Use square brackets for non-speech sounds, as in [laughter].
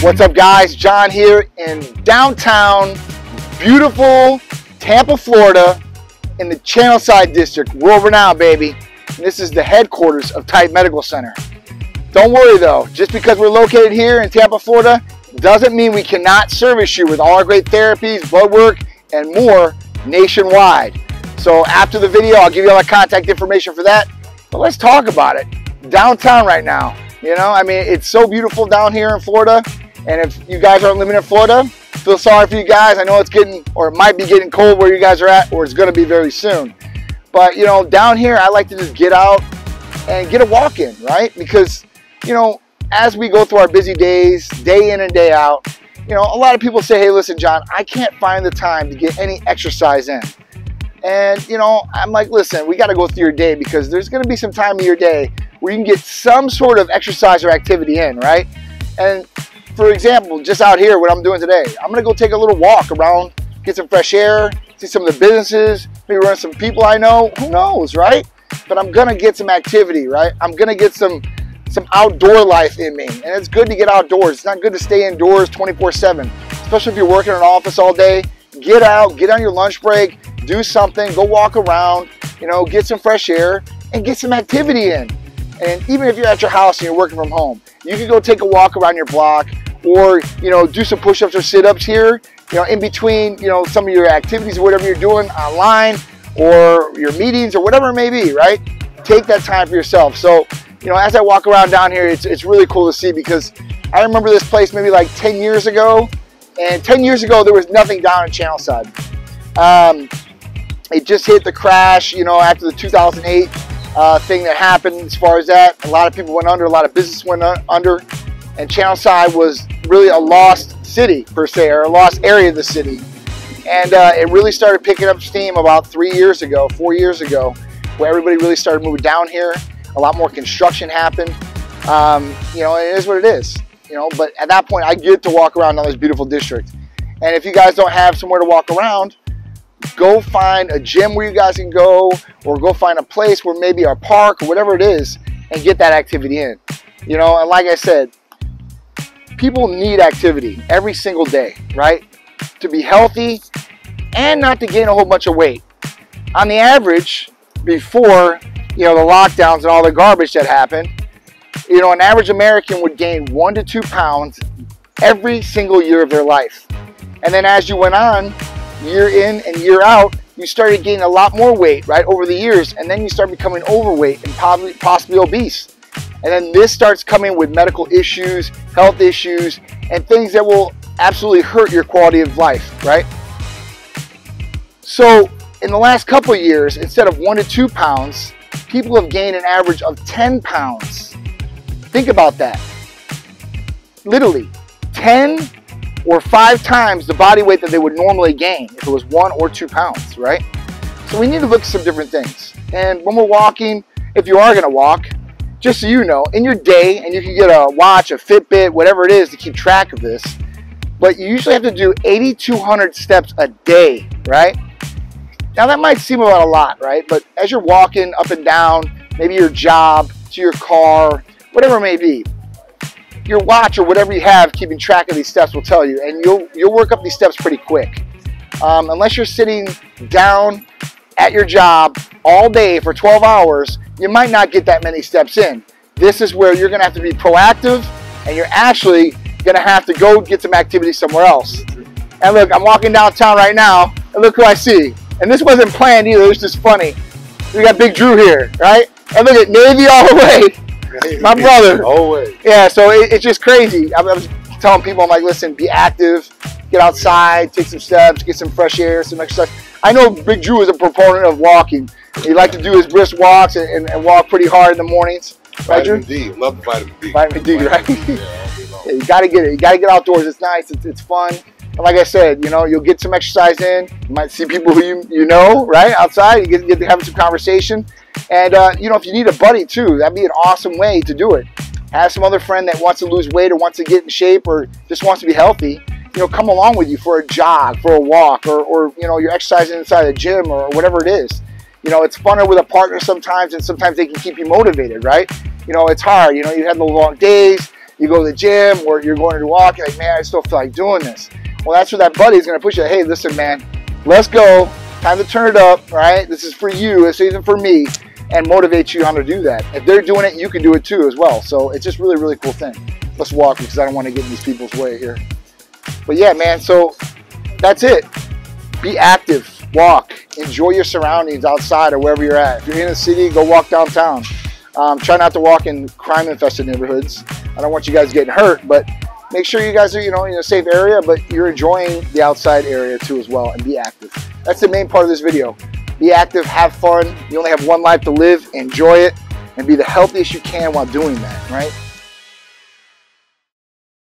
What's up guys? John here in downtown, beautiful Tampa, Florida in the Channelside District, world renowned baby. And this is the headquarters of Titan Medical Center. Don't worry though, just because we're located here in Tampa, Florida, doesn't mean we cannot service you with all our great therapies, blood work, and more nationwide. So after the video, I'll give you all the contact information for that. But let's talk about it. Downtown right now, you know, I mean, it's so beautiful down here in Florida. And if you guys aren't living in Florida, feel sorry for you guys. I know it's getting, or it might be getting cold where you guys are at, or it's to be very soon. But, you know, down here, I like to just get out and get a walk in, right? Because, you know, as we go through our busy days, day in and day out, you know, a lot of people say, hey, listen, John, I can't find the time to get any exercise in. And, you know, I'm like, listen, we got to go through your day because there's going to be some time of your day where you can get some sort of exercise or activity in, right? And for example, just out here, what I'm doing today, I'm to go take a little walk around, get some fresh air, see some of the businesses, maybe run some people I know. Who knows, right? But I'm to get some activity, right? I'm to get some some outdoor life in me. And it's good to get outdoors. It's not good to stay indoors 24 7, especially if you're working in an office all day. Get out, get on your lunch break, do something, go walk around, you know, get some fresh air and get some activity in. And even if you're at your house and you're working from home, you can go take a walk around your block or, you know, do some push-ups or sit-ups here, you know, in between, you know, some of your activities or whatever you're doing online or your meetings or whatever it may be, right? Take that time for yourself. So you know, as I walk around down here, it's, it's really cool to see because I remember this place maybe like 10 years ago. And 10 years ago, there was nothing down in Channelside. Um, it just hit the crash, you know, after the 2008 uh, thing that happened as far as that. A lot of people went under, a lot of business went under. And Channelside was really a lost city, per se, or a lost area of the city. And uh, it really started picking up steam about three years ago, four years ago, where everybody really started moving down here a lot more construction happened. Um, you know, it is what it is. You know, but at that point, I get to walk around on this beautiful district. And if you guys don't have somewhere to walk around, go find a gym where you guys can go, or go find a place where maybe a park or whatever it is, and get that activity in. You know, and like I said, people need activity every single day, right? To be healthy and not to gain a whole bunch of weight. On the average, before you know, the lockdowns and all the garbage that happened, you know, an average American would gain one to two pounds every single year of their life. And then as you went on, year in and year out, you started gaining a lot more weight, right, over the years. And then you start becoming overweight and possibly, possibly obese. And then this starts coming with medical issues, health issues, and things that will absolutely hurt your quality of life, right? So in the last couple years, instead of one to two pounds, people have gained an average of 10 pounds. Think about that. Literally, 10 or five times the body weight that they would normally gain if it was one or two pounds, right? So we need to look at some different things. And when we're walking, if you are gonna walk, just so you know, in your day, and you can get a watch, a Fitbit, whatever it is to keep track of this, but you usually have to do 8,200 steps a day, right? Now that might seem about a lot, right? But as you're walking up and down, maybe your job, to your car, whatever it may be, your watch or whatever you have keeping track of these steps will tell you, and you'll you'll work up these steps pretty quick. Um, unless you're sitting down at your job all day for 12 hours, you might not get that many steps in. This is where you're going to have to be proactive, and you're actually going to have to go get some activity somewhere else. And look, I'm walking downtown right now, and look who I see. And this wasn't planned either. It was just funny. We got Big Drew here, right? And look at Navy all the way. My brother. Always. Yeah, so it, it's just crazy. I, I was telling people, I'm like, listen, be active, get outside, take some steps, get some fresh air, some exercise. I know Big Drew is a proponent of walking. He like to do his brisk walks and, and, and, walk pretty hard in the mornings. Right, vitamin D. Love the vitamin D. Vitamin D, vitamin right? D, [laughs] yeah, yeah, you got to get it. You got to get outdoors. It's nice. It's, it's fun. And like I said, you know, you'll get some exercise in. You might see people who you, you know, right, outside. You get, get to have some conversation. And, uh, you know, if you need a buddy too, that'd be an awesome way to do it. Have some other friend that wants to lose weight or wants to get in shape or just wants to be healthy. You know, come along with you for a jog, for a walk, or, or you know, you're exercising inside a gym or whatever it is. You know, it's funner with a partner sometimes, and sometimes they can keep you motivated, right? You know, it's hard. You know, you have the long days you go to the gym or you're going to walk, you're like, man, I still feel like doing this. Well, that's where that buddy is going to push you. Hey, listen, man, let's go. Time to turn it up, right? This is for you. This isn't for me. And motivate you on to do that. If they're doing it, you can do it too as well. So it's just really, really cool thing. Let's walk because I don't want to get in these people's way here. But yeah, man, so that's it. Be active, walk, enjoy your surroundings outside or wherever you're at. If you're in a city, go walk downtown. Um, try not to walk in crime-infested neighborhoods. I don't want you guys getting hurt, but make sure you guys are, you know, in a safe area, but you're enjoying the outside area too as well, and be active. That's the main part of this video. Be active, have fun. You only have one life to live. Enjoy it, and be the healthiest you can while doing that, right?